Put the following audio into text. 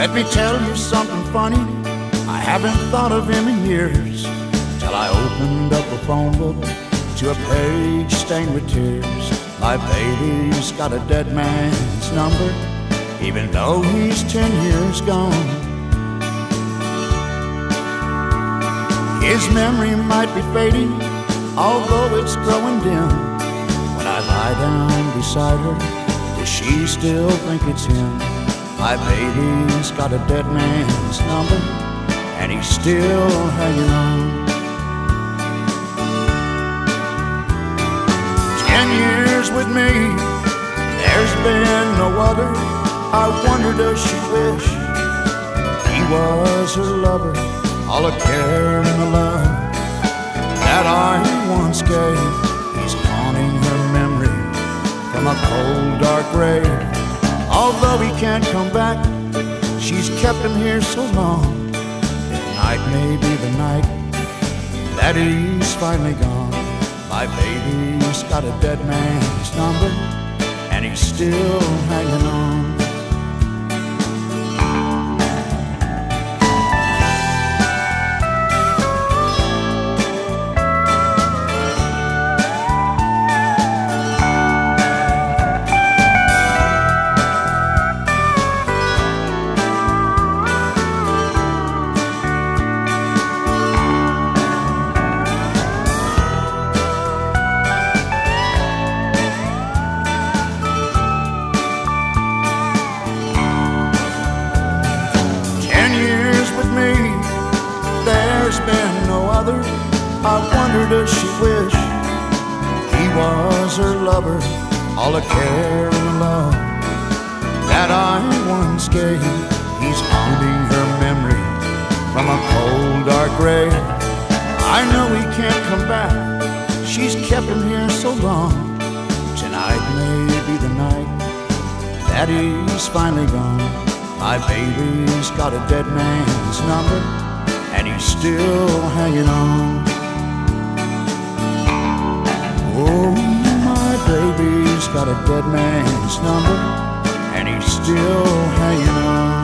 Let me tell you something funny. I haven't thought of him in years. Till I opened up a phone book to a page stained with tears. My baby's got a dead man's number, even though he's ten years gone. His memory might be fading, although it's growing dim. When I lie down beside her, does she still think it's him? My baby's got a dead man's number, and he's still hanging on. Ten years with me, there's been no other. I wonder does she wish he was her lover? All the care and the love that I once gave, he's haunting her memory from a cold, dark grave. Although he can't come back, she's kept him here so long. Tonight may be the night that he's finally gone. My baby's got a dead man's number, and he's still hanging on. I wonder does she wish he was her lover? All the care and love that I once gave, he's haunting her memory from a cold, dark grave. I know he can't come back. She's kept him here so long. Tonight may be the night that he's finally gone. My baby's got a dead man's number, and he's still hanging on. A dead man's number, and he's still hanging on.